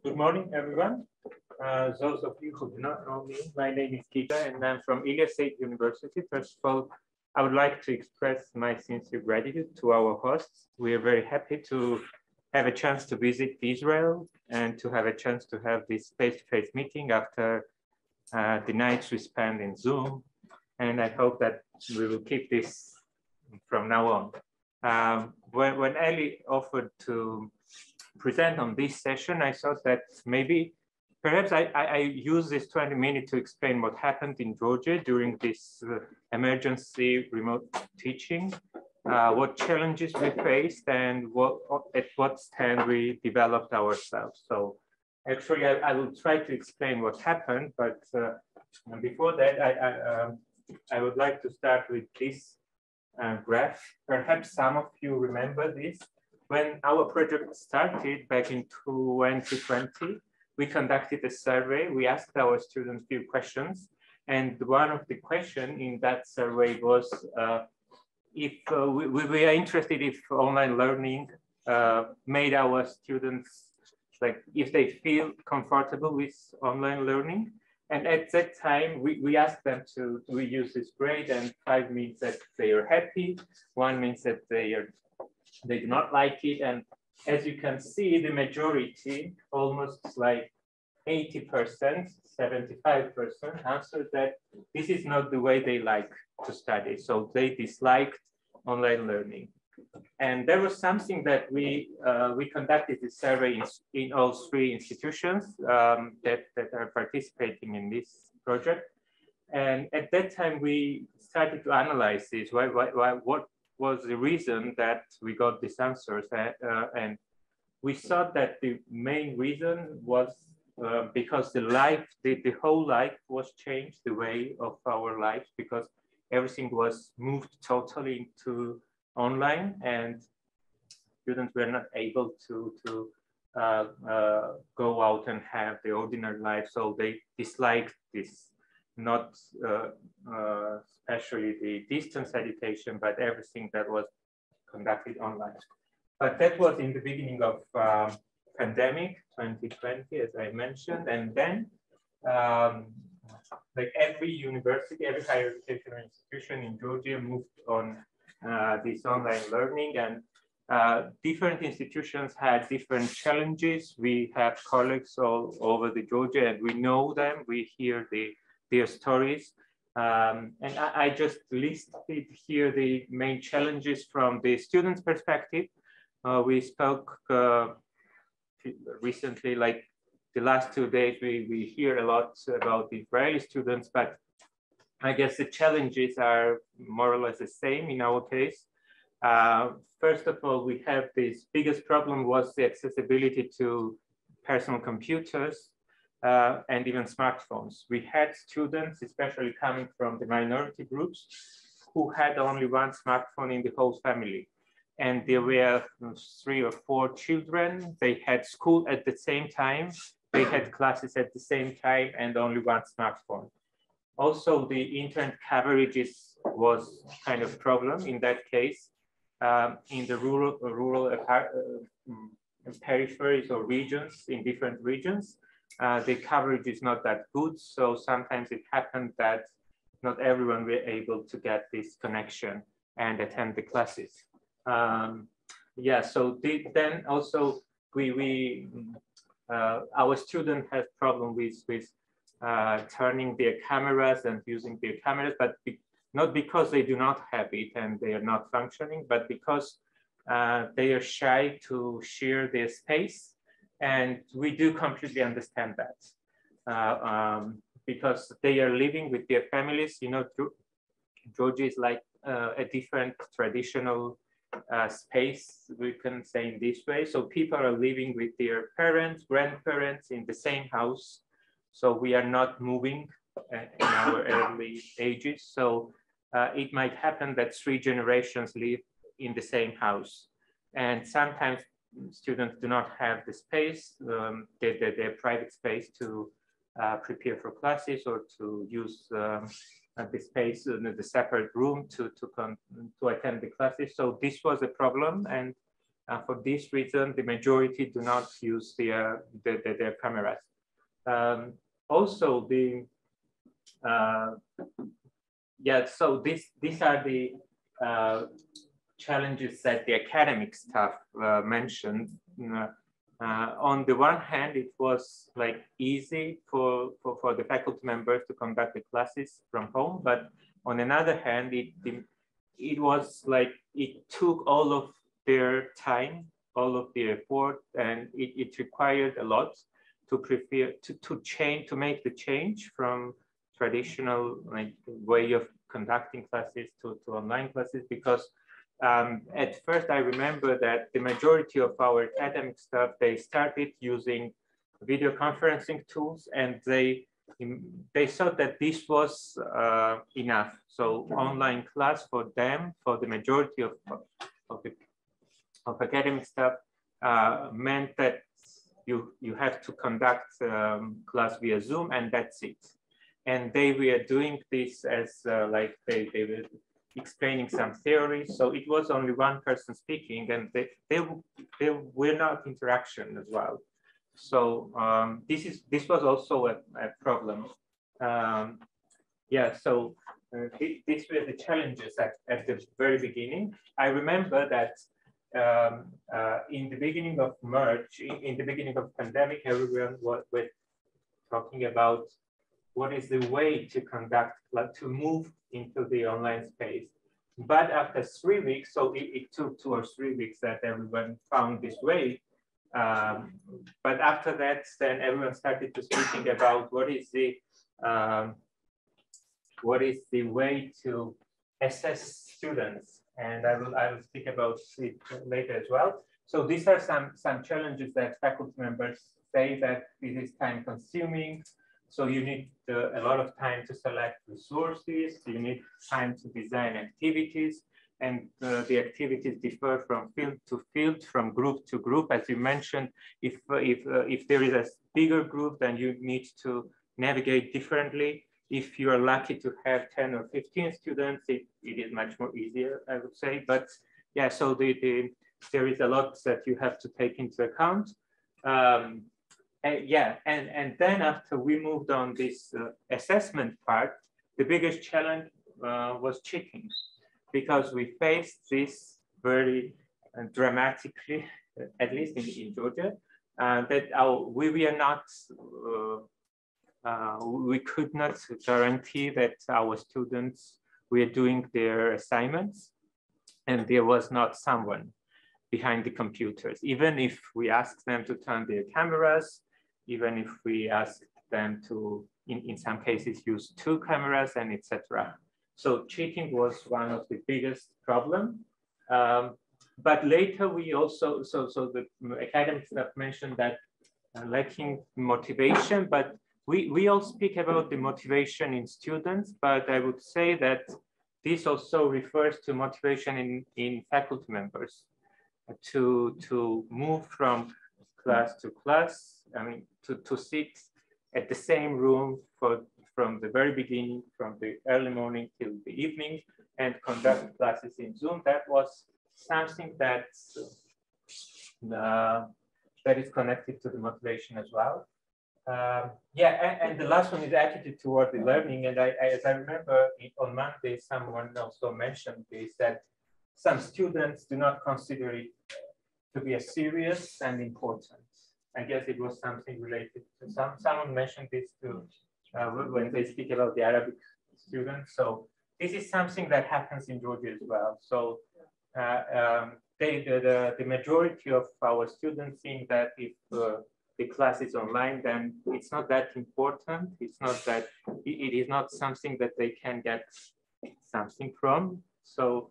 Good morning, everyone. Uh, those of you who do not know me, my name is Giga, and I'm from Ilia State University. First of all, I would like to express my sincere gratitude to our hosts. We are very happy to have a chance to visit Israel and to have a chance to have this face-to-face -face meeting after uh, the nights we spend in Zoom. And I hope that we will keep this from now on. Um, when, when Ali offered to present on this session, I thought that maybe perhaps I, I, I, use this 20 minutes to explain what happened in Georgia during this uh, emergency remote teaching uh, what challenges we faced and what at what stand we developed ourselves. So actually, I, I will try to explain what happened, but uh, before that, I, I, um, would like to start with this uh, graph. Perhaps some of you remember this. When our project started back in 2020, we conducted a survey. We asked our students a few questions. And one of the questions in that survey was, uh, if uh, we, we, are interested if online learning uh, made our students like if they feel comfortable with online learning. And at that time, we, we asked them to, to use this grade and five means that they are happy. One means that they are they do not like it. And as you can see, the majority, almost like 80%, 75% answered that this is not the way they like to study. So they disliked online learning. And there was something that we uh, we conducted a survey in, in all three institutions um, that, that are participating in this project. And at that time, we started to analyze this. Why, why, why, what was the reason that we got these answers? Uh, and we thought that the main reason was uh, because the life, the, the whole life was changed, the way of our lives, because everything was moved totally into online and students were not able to, to uh, uh, go out and have the ordinary life. So they disliked this, not uh, uh especially the distance education, but everything that was conducted online. But that was in the beginning of um, pandemic 2020, as I mentioned, and then um, like every university, every higher educational institution in Georgia moved on uh, this online learning and uh, different institutions had different challenges. We have colleagues all over the Georgia and we know them, we hear the, their stories. Um, and I, I, just listed here the main challenges from the student's perspective. Uh, we spoke uh, recently, like the last two days, we, we hear a lot about the Israeli students, but I guess the challenges are more or less the same in our case. Uh, first of all, we have this biggest problem was the accessibility to personal computers uh, and even smartphones. We had students, especially coming from the minority groups, who had only one smartphone in the whole family and there were three or four children. They had school at the same time. They had classes at the same time and only one smartphone. Also, the internet coverage was kind of problem in that case. Um, in the rural, rural uh, uh, peripheries or regions, in different regions, uh, the coverage is not that good. So sometimes it happened that not everyone were able to get this connection and attend the classes. Um, yeah, so the, then also we, we uh, our student has problem with, with uh, turning their cameras and using their cameras, but be, not because they do not have it and they are not functioning, but because uh, they are shy to share their space. And we do completely understand that uh, um, because they are living with their families. You know, Georgia is like uh, a different traditional uh, space, we can say in this way. So people are living with their parents, grandparents in the same house. So we are not moving uh, in our early ages. So uh, it might happen that three generations live in the same house. And sometimes students do not have the space, um, their, their, their, private space to uh, prepare for classes or to use um, the space, in the separate room to, to, come, to attend the classes. So this was a problem. And Uh, for this reason, the majority do not use their, their, their, their cameras. Um, also, the uh, yeah, so this, these are the uh, challenges that the academic staff uh, mentioned. Uh, on the one hand, it was like easy for, for, for the faculty members to conduct the classes from home, but on another hand, it, it was like it took all of their time, all of their effort, and it, it required a lot to prepare to, to change to make the change from traditional like way of conducting classes to, to online classes because um, at first I remember that the majority of our academic staff they started using video conferencing tools and they they thought that this was uh, enough. So online class for them, for the majority of, of, the, of academic staff, uh, meant that you, you have to conduct um, class via Zoom and that's it. And they were doing this as uh, like they, they were explaining some theory. So it was only one person speaking and they, they, they were not interaction as well. So um, this is this was also a, a problem. Um, yeah, so uh, these were the challenges at, at the very beginning. I remember that um, uh, in the beginning of March, in, in, the beginning of pandemic, everyone was, was talking about what is the way to conduct, like to move into the online space. But after three weeks, so it, it took two or three weeks that everyone found this way, um, but after that, then everyone started to speaking about what is the um, what is the way to assess students, and I will I will speak about it later as well. So these are some some challenges that faculty members say that it is time consuming. So you need uh, a lot of time to select resources. You need time to design activities and uh, the activities differ from field to field, from group to group. As you mentioned, if, uh, if, uh, if there is a bigger group, then you need to navigate differently. If you are lucky to have 10 or 15 students, it, it is much more easier, I would say. But yeah, so the, the, there is a lot that you have to take into account. Um, and yeah, and, and then after we moved on this uh, assessment part, the biggest challenge uh, was cheating because we faced this very uh, dramatically, at least in, in Georgia, uh, that our, we were not, uh, uh, we could not guarantee that our students were doing their assignments and there was not someone behind the computers. Even if we asked them to turn their cameras, even if we ask them to, in, in some cases, use two cameras and etc. So cheating was one of the biggest problem. Um, but later we also, so, so the academics have mentioned that uh, lacking motivation, but we, we all speak about the motivation in students, but I would say that this also refers to motivation in, in faculty members to, to move from class to class, I mean, to, to sit at the same room for from the very beginning, from the early morning till the evening, and conduct classes in Zoom. That was something that uh, that is connected to the motivation as well. Um, yeah, and, and, the last one is attitude toward the learning. And I, I, as I remember it, on Monday, someone also mentioned this, that some students do not consider it to be serious and important. I guess it was something related to some, someone mentioned this too uh, when they speak about the Arabic students. So this is something that happens in Georgia as well. So uh, um, they, the, the, the, majority of our students think that if uh, the class is online, then it's not that important. It's not that, it, it is not something that they can get something from. So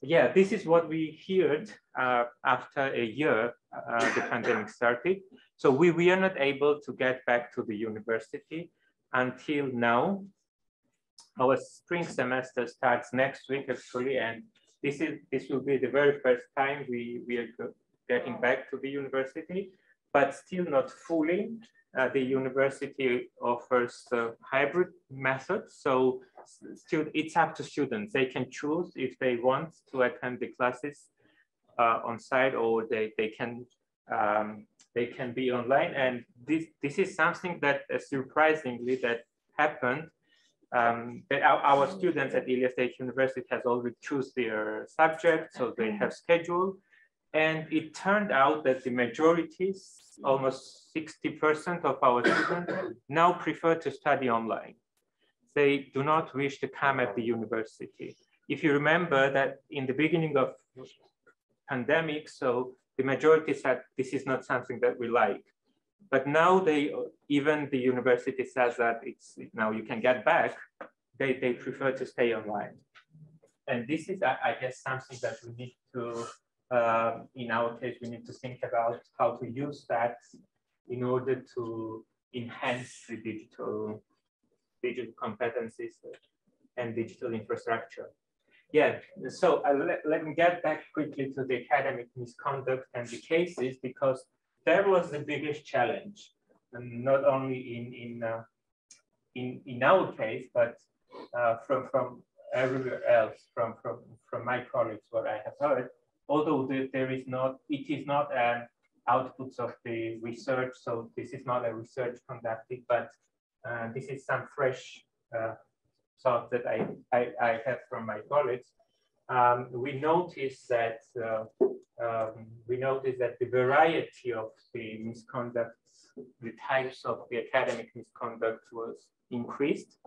yeah, this is what we heard uh, after a year uh, the pandemic started. So we, we are not able to get back to the university until now. Our spring semester starts next week actually, and this is this will be the very first time we, we are getting back to the university, but still not fully. Uh, the university offers a hybrid methods, so it's up to students. They can choose if they want to attend the classes uh, on site or they, they can um, they can be online. And this, this is something that uh, surprisingly that happened. Um, that our, our, students at Ilia State University has already choose their subject, so they have schedule. And it turned out that the majority, almost 60% of our students now prefer to study online. They do not wish to come at the university. If you remember that in the beginning of pandemic, so the majority said this is not something that we like. But now they, even the university says that it's now you can get back, they, they prefer to stay online. And this is, I, guess, something that we need to, uh, in our case, we need to think about how to use that in order to enhance the digital, digital competencies and digital infrastructure. Yeah, so uh, let, let me get back quickly to the academic misconduct and the cases because that was the biggest challenge, and not only in in uh, in in our case, but uh, from from everywhere else, from from from my colleagues, what I have heard. Although the, there is not, it is not an outputs of the research, so this is not a research conducted, but uh, this is some fresh uh, thought that I, I, I have from my colleagues, um, we notice that uh, um, we notice that the variety of the misconducts, the types of the academic misconduct was increased,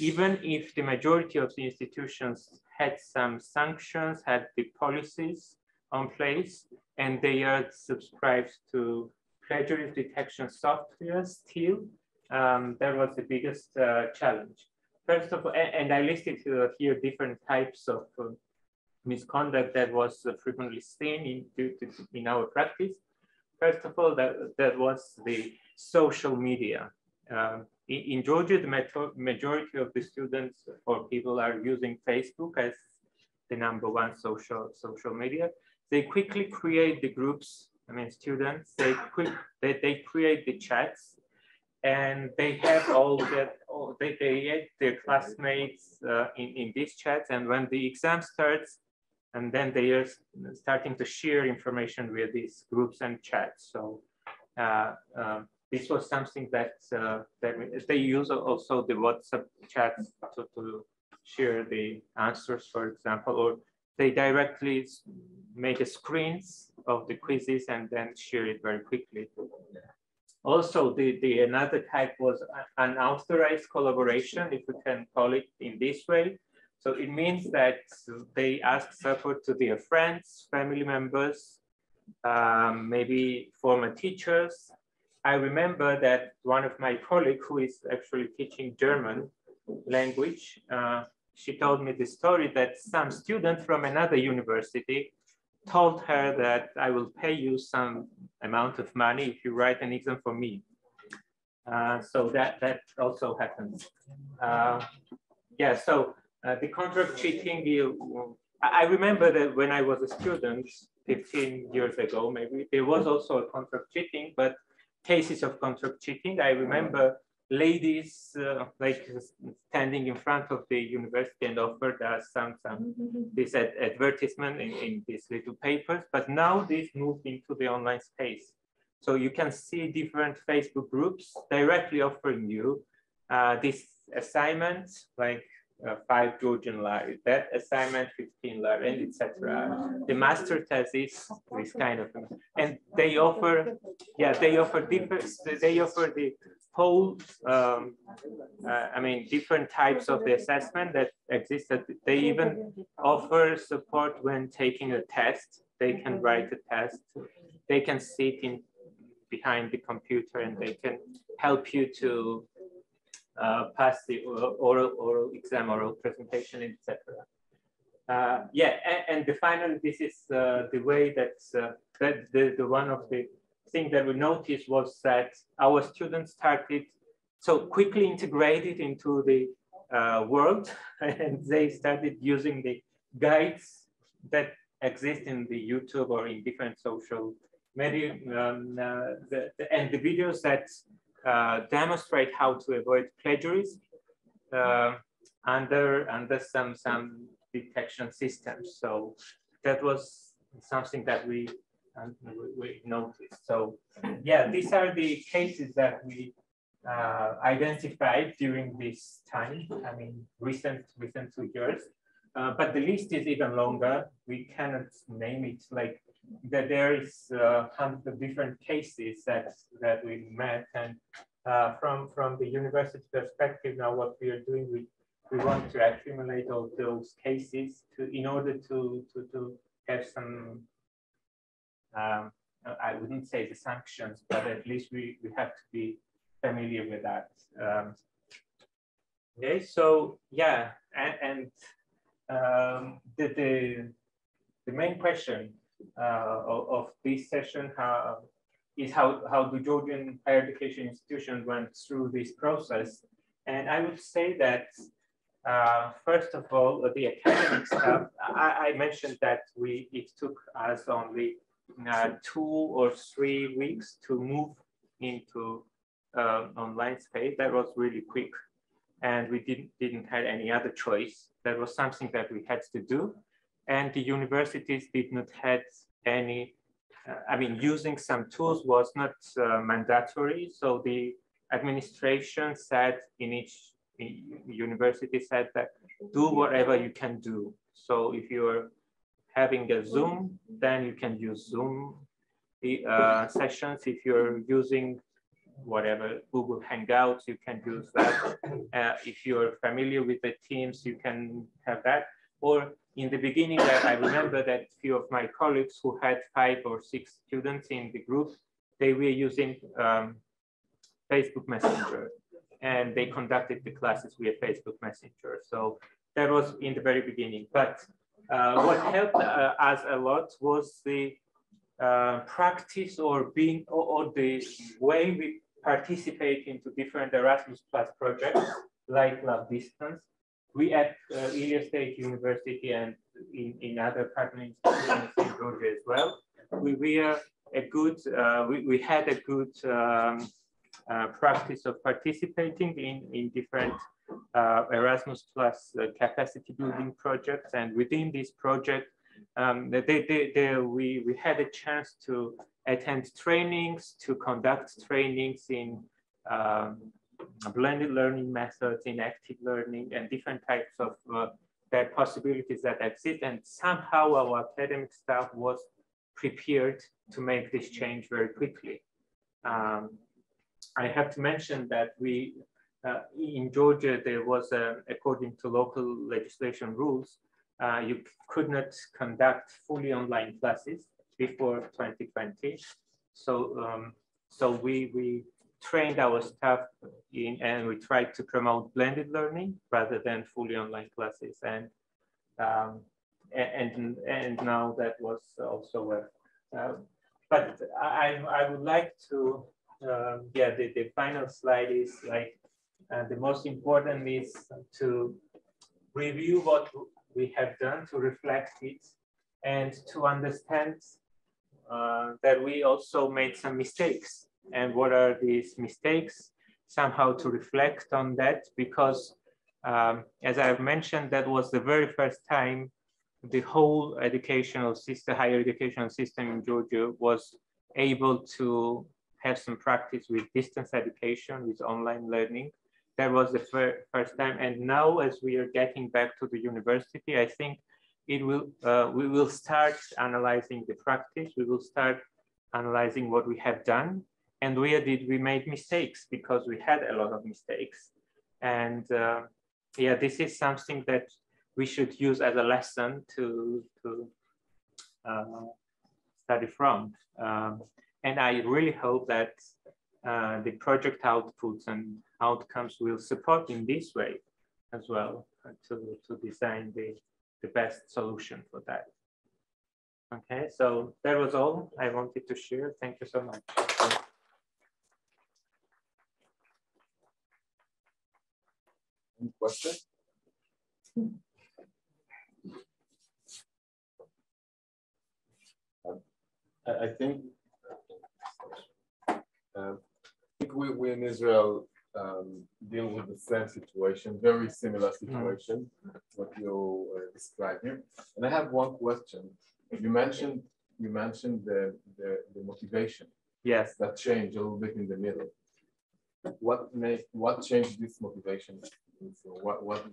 even if the majority of the institutions had some sanctions, had the policies on place, and they are subscribed to plagiarism detection software still, um, that was the biggest uh, challenge. First of all, and, I listed here different types of uh, misconduct that was uh, frequently seen in, in our practice. First of all, that, that was the social media. Um, in, in, Georgia, the majority of the students or people are using Facebook as the number one social social media. They quickly create the groups. I mean, students. They quick they, they create the chats and they have all that, all, they, they their classmates uh, in, in these chats. And when the exam starts, and then they are starting to share information with these groups and chats. So uh, uh, this was something that, uh, that they use also the WhatsApp chats to, to share the answers, for example, or they directly make a screens of the quizzes and then share it very quickly. Also, the, the another type was unauthorized collaboration, if we can call it in this way. So it means that they ask support to their friends, family members, um, maybe former teachers. I remember that one of my colleagues who is actually teaching German language, uh, she told me the story that some student from another university told her that I will pay you some amount of money if you write an exam for me. Uh, so that, that also happens. Uh, yeah, so uh, the contract cheating, you, I remember that when I was a student 15 years ago, maybe there was also a contract cheating, but cases of contract cheating, I remember ladies uh, like standing in front of the university and offered us some some this ad advertisement in, in these little papers but now this moved into the online space. So you can see different facebook groups directly offering you uh, this assignment like uh, five Georgian lari, that assignment 15 lari, and etc. The master thesis, this kind of, and they offer, yeah, they offer different, they offer the whole, um, uh, I mean, different types of the assessment that exist. That they even offer support when taking a test. They can write a test. They can sit in behind the computer and they can help you to uh, pass the oral, oral exam, oral presentation, etc. Uh, yeah, and, and the final, this is uh, the way that, uh, that the, the one of the thing that we noticed was that our students started so quickly integrated into the uh, world and they started using the guides that exist in the YouTube or in different social media um, uh, the, the, and the videos that uh, demonstrate how to avoid plagiarism uh, under under some some detection systems. So that was something that we, um, we, we noticed. So yeah, these are the cases that we uh, identified during this time. I mean, recent recent two years. Uh, but the list is even longer. We cannot name it like that. There is uh, hundreds of different cases that that we met, and uh, from from the university perspective, now what we are doing, we we want to accumulate all those cases to in order to to to have some. Um, I wouldn't say the sanctions, but at least we we have to be familiar with that. Um, okay, so yeah, and, and um, the, the, the main question uh, of, of, this session how, is how, how the Georgian higher education institutions went through this process. And I would say that, uh, first of all, the academic stuff, I, I, mentioned that we it took us only uh, two or three weeks to move into uh, online space. That was really quick. And we didn't, didn't have any other choice. That was something that we had to do. And the universities did not have any, uh, I mean, using some tools was not uh, mandatory. So the administration said in each university said that do whatever you can do. So if you're having a Zoom, then you can use Zoom uh, sessions. If you're using whatever Google Hangouts, you can use that. Uh, if you're familiar with the Teams, you can have that. Or in the beginning, I remember that few of my colleagues who had five or six students in the group, they were using um, Facebook Messenger and they conducted the classes via Facebook Messenger. So that was in the very beginning. But uh, what helped uh, us a lot was the uh, practice or being or, or, the way we participate into different Erasmus Plus projects like Love Distance. We at uh, Ilia State University and in, in other partner institutions in Georgia as well, we, we are a good, uh, we, we had a good um, uh, practice of participating in, in different uh, Erasmus Plus uh, capacity building projects. And within this project, um, they, they, they, we, we had a chance to attend trainings, to conduct trainings in um, blended learning methods, in active learning, and different types of uh, that possibilities that exist. And somehow our academic staff was prepared to make this change very quickly. Um, I have to mention that we, uh, in Georgia, there was, a, according to local legislation rules, uh, you could not conduct fully online classes before 2020. So, um, so we, we trained our staff in, and we tried to promote blended learning rather than fully online classes. And, um, and, and now that was also a, uh, but I, I would like to, um, yeah, the, the final slide is like, uh, the most important is to review what we have done to reflect it and to understand uh, that we also made some mistakes. And what are these mistakes? Somehow to reflect on that, because um, as I've mentioned, that was the very first time the whole educational system, higher educational system in Georgia was able to have some practice with distance education, with online learning. That was the fir first time. And now as we are getting back to the university, I think it will, uh, we will start analyzing the practice. We will start analyzing what we have done and where did we make mistakes because we had a lot of mistakes. And uh, yeah, this is something that we should use as a lesson to, to uh, study from. Um, and I really hope that uh, the project outputs and outcomes will support in this way as well uh, to, to design the the best solution for that. Okay, so that was all I wanted to share. Thank you so much. Any questions? I, I think uh, I think we, we in Israel um, deal with the same situation, very similar situation, mm. what you uh, described here. And I have one question. You mentioned, you mentioned the, the, the motivation Yes. that changed a little bit in the middle. What made, what changed this motivation? So what, what